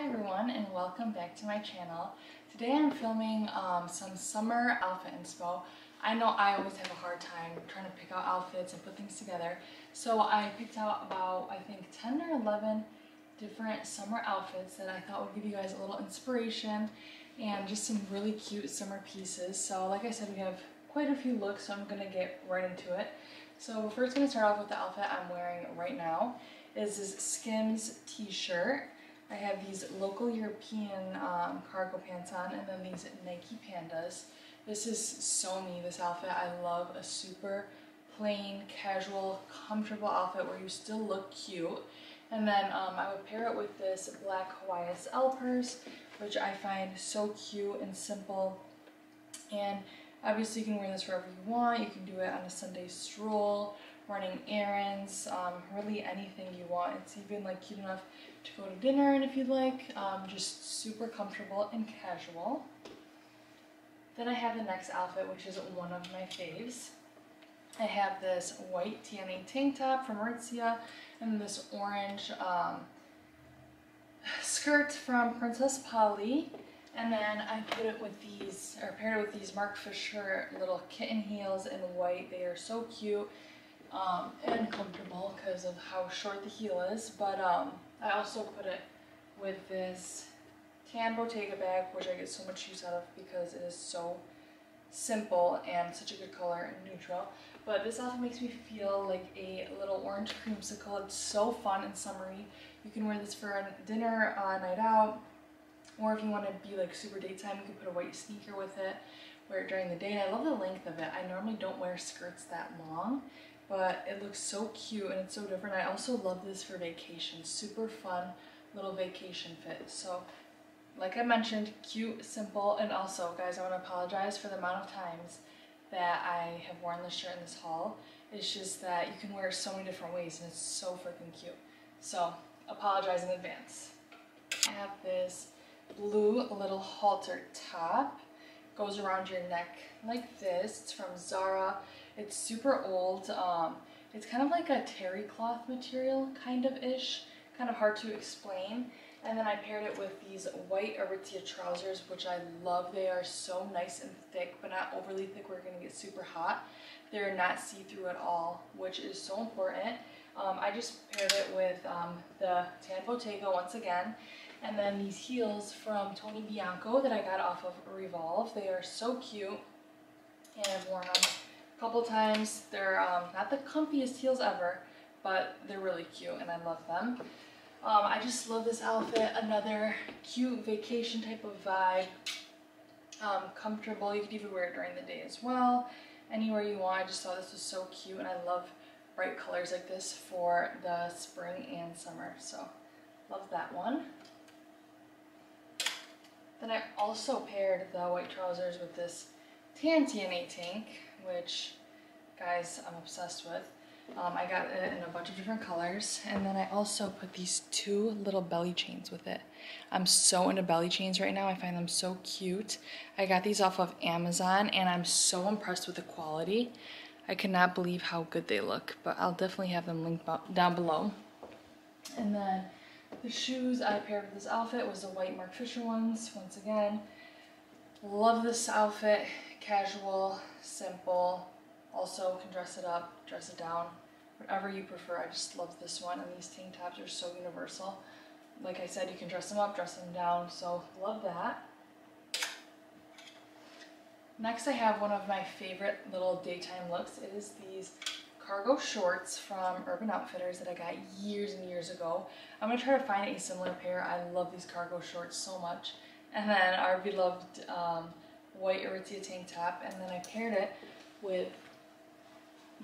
Hi everyone and welcome back to my channel. Today I'm filming um, some summer outfit inspo. I know I always have a hard time trying to pick out outfits and put things together. So I picked out about I think 10 or 11 different summer outfits that I thought would give you guys a little inspiration and just some really cute summer pieces. So like I said we have quite a few looks so I'm going to get right into it. So first going to start off with the outfit I'm wearing right now is this Skims t-shirt. I have these local European um, cargo pants on and then these Nike Pandas. This is so me, this outfit. I love a super plain, casual, comfortable outfit where you still look cute. And then um, I would pair it with this black YSL purse, which I find so cute and simple. And obviously you can wear this wherever you want. You can do it on a Sunday stroll, running errands, um, really anything you want. It's even like cute enough to go to dinner and if you'd like, um, just super comfortable and casual. Then I have the next outfit, which is one of my faves. I have this white TNA tank top from Aritzia and this orange um, skirt from Princess Polly. And then I put it with these, or paired it with these Marc Fisher little kitten heels in white. They are so cute um, and comfortable because of how short the heel is. But um, I also put it with this tan Bottega bag, which I get so much use out of because it is so simple and such a good color and neutral. But this also makes me feel like a little orange creamsicle. It's so fun and summery. You can wear this for a dinner, uh, night out, or if you want to be like super daytime, you can put a white sneaker with it, wear it during the day. And I love the length of it. I normally don't wear skirts that long, but it looks so cute and it's so different. I also love this for vacation. Super fun little vacation fit. So like I mentioned, cute, simple, and also guys, I want to apologize for the amount of times that I have worn this shirt in this haul. It's just that you can wear it so many different ways and it's so freaking cute. So apologize in advance. I have this blue little halter top. Goes around your neck like this. It's from Zara. It's super old. Um, it's kind of like a terry cloth material, kind of ish. Kind of hard to explain. And then I paired it with these white Aritzia trousers, which I love. They are so nice and thick, but not overly thick where you're gonna get super hot. They're not see-through at all, which is so important. Um, I just paired it with um, the Tan Bottega once again. And then these heels from Tony Bianco that I got off of Revolve. They are so cute and I've worn them couple times. They're um, not the comfiest heels ever, but they're really cute and I love them. Um, I just love this outfit. Another cute vacation type of vibe. Um, comfortable. You could even wear it during the day as well. Anywhere you want. I just thought this was so cute and I love bright colors like this for the spring and summer. So love that one. Then I also paired the white trousers with this tan TNA tank which guys I'm obsessed with. Um, I got it in a bunch of different colors and then I also put these two little belly chains with it. I'm so into belly chains right now. I find them so cute. I got these off of Amazon and I'm so impressed with the quality. I cannot believe how good they look, but I'll definitely have them linked down below. And then the shoes I paired with this outfit was the white Marc Fisher ones, once again. Love this outfit, casual, simple. Also can dress it up, dress it down, whatever you prefer. I just love this one and these tank tops are so universal. Like I said, you can dress them up, dress them down, so love that. Next I have one of my favorite little daytime looks. It is these cargo shorts from Urban Outfitters that I got years and years ago. I'm gonna try to find a similar pair. I love these cargo shorts so much. And then our beloved um, white Aritzia tank top. And then I paired it with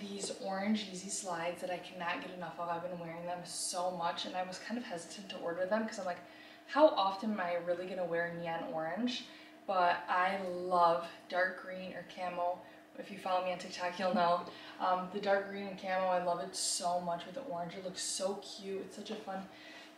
these orange Yeezy slides that I cannot get enough of. I've been wearing them so much and I was kind of hesitant to order them because I'm like, how often am I really gonna wear neon orange? But I love dark green or camo. If you follow me on TikTok, you'll know. Um, the dark green and camo, I love it so much with the orange. It looks so cute. It's such a fun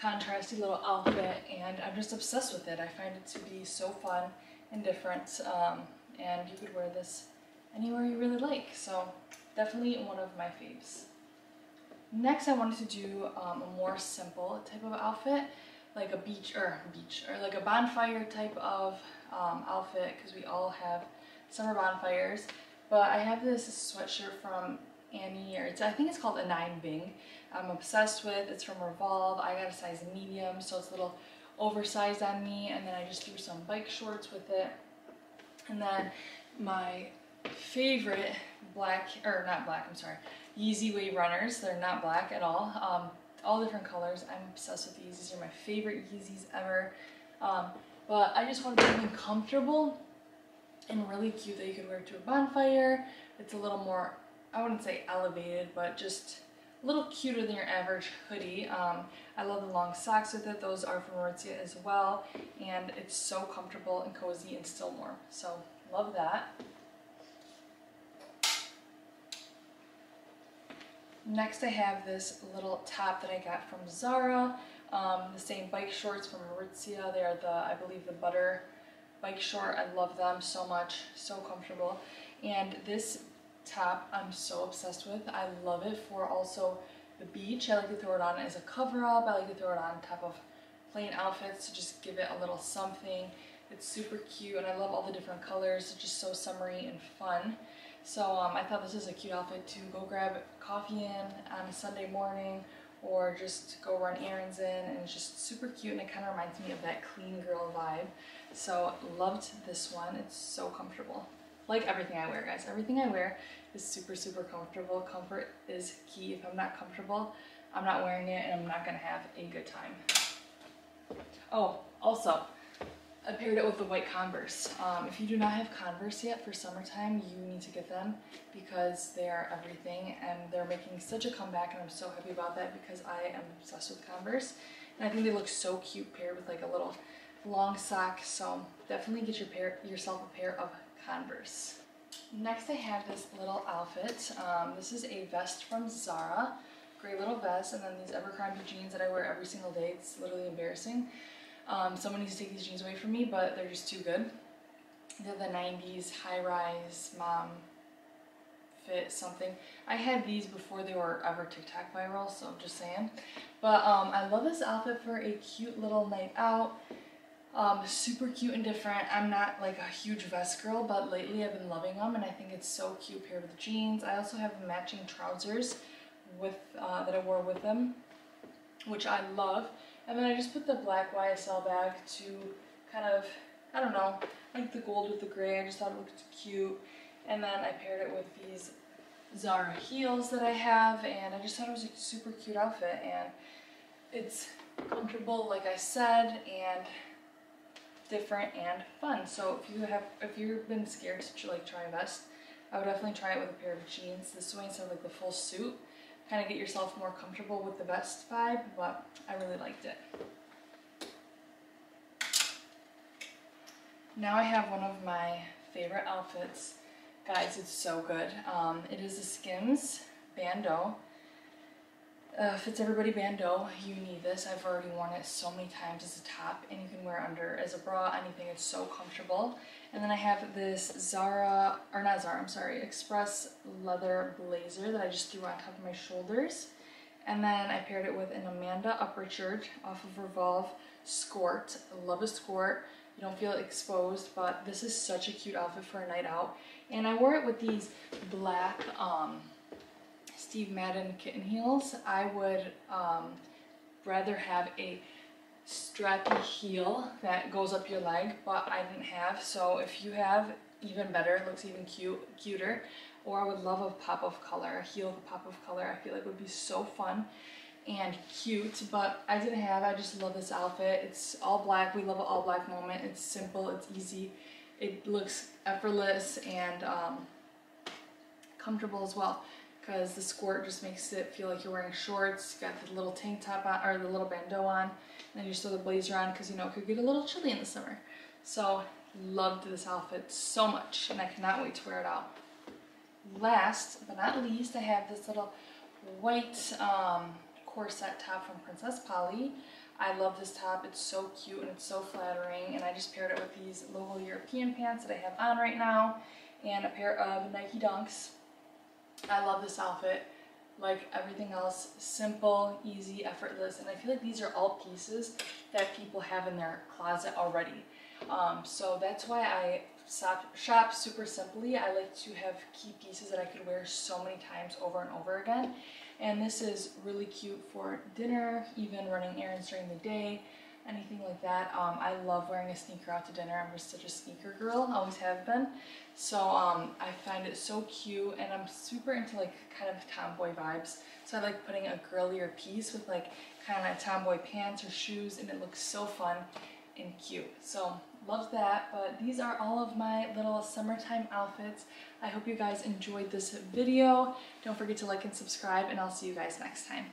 contrasty little outfit and I'm just obsessed with it. I find it to be so fun and different um, and you could wear this anywhere you really like. So definitely one of my faves. Next I wanted to do um, a more simple type of outfit. like a beach or beach or like a bonfire type of um, outfit because we all have summer bonfires. But I have this sweatshirt from Annie, or it's, I think it's called Anine Bing. I'm obsessed with. It's from Revolve. I got a size medium, so it's a little oversized on me. And then I just threw some bike shorts with it. And then my favorite black, or not black, I'm sorry, Yeezy Wave Runners. They're not black at all. Um, all different colors. I'm obsessed with these. These are my favorite Yeezys ever. Um, but I just want to be something comfortable and really cute that you could wear to a bonfire. It's a little more, I wouldn't say elevated, but just a little cuter than your average hoodie. Um, I love the long socks with it. Those are from Aritzia as well. And it's so comfortable and cozy and still warm. So love that. Next I have this little top that I got from Zara. Um, the same bike shorts from Aritzia. They are the, I believe, the butter bike short. I love them so much, so comfortable. And this top I'm so obsessed with. I love it for also the beach. I like to throw it on as a cover up. I like to throw it on top of plain outfits to just give it a little something. It's super cute and I love all the different colors. It's just so summery and fun. So um, I thought this is a cute outfit to go grab coffee in on a Sunday morning or just go run errands in and it's just super cute and it kind of reminds me of that clean girl vibe. So loved this one. It's so comfortable. Like everything I wear, guys. Everything I wear is super, super comfortable. Comfort is key. If I'm not comfortable, I'm not wearing it and I'm not gonna have a good time. Oh, also, I paired it with the white Converse. Um, if you do not have Converse yet for summertime, you need to get them because they are everything and they're making such a comeback and I'm so happy about that because I am obsessed with Converse. And I think they look so cute paired with like a little long sock. So definitely get your pair, yourself a pair of Converse. Next I have this little outfit. Um, this is a vest from Zara. Great little vest and then these Abercrombie jeans that I wear every single day. It's literally embarrassing. Um, someone needs to take these jeans away from me, but they're just too good. They're the 90s high-rise mom fit something. I had these before they were ever TikTok viral, so I'm just saying. But um, I love this outfit for a cute little night out. Um, super cute and different. I'm not like a huge vest girl, but lately I've been loving them and I think it's so cute paired with jeans. I also have matching trousers with uh, that I wore with them, which I love. And then I just put the black YSL bag to kind of, I don't know, like the gold with the gray. I just thought it looked cute. And then I paired it with these Zara heels that I have and I just thought it was a super cute outfit and it's comfortable like I said and different and fun. So if you have, if you've been scared to like try a vest, I would definitely try it with a pair of jeans. This way instead of like the full suit, kind of get yourself more comfortable with the vest vibe, but I really liked it. Now I have one of my favorite outfits. Guys, it's so good. Um, it is a Skims Bandeau. Uh, fits everybody bandeau. You need this. I've already worn it so many times as a top and you can wear under as a bra, anything. It's so comfortable. And then I have this Zara, or not Zara, I'm sorry, Express leather blazer that I just threw on top of my shoulders. And then I paired it with an Amanda Uprichard off of Revolve Skort. I love a skort. You don't feel exposed, but this is such a cute outfit for a night out. And I wore it with these black, um, Steve Madden kitten heels, I would um, rather have a strappy heel that goes up your leg, but I didn't have. So if you have, even better, looks even cute, cuter. Or I would love a pop of color, a heel with a pop of color. I feel like would be so fun and cute, but I didn't have. I just love this outfit. It's all black. We love an all black moment. It's simple. It's easy. It looks effortless and um, comfortable as well because the skort just makes it feel like you're wearing shorts. You got the little tank top on, or the little bandeau on, and then you just throw the blazer on because you know it could get a little chilly in the summer. So loved this outfit so much, and I cannot wait to wear it out. Last but not least, I have this little white um, corset top from Princess Polly. I love this top. It's so cute and it's so flattering, and I just paired it with these Local European pants that I have on right now, and a pair of Nike Dunks I love this outfit like everything else, simple, easy, effortless, and I feel like these are all pieces that people have in their closet already. Um, so that's why I shop, shop super simply. I like to have key pieces that I could wear so many times over and over again. And this is really cute for dinner, even running errands during the day, anything like that. Um, I love wearing a sneaker out to dinner. I'm just such a sneaker girl, always have been. So um, I find it so cute and I'm super into like kind of tomboy vibes. So I like putting a girlier piece with like kind of tomboy pants or shoes and it looks so fun and cute. So love that, but these are all of my little summertime outfits. I hope you guys enjoyed this video. Don't forget to like and subscribe and I'll see you guys next time.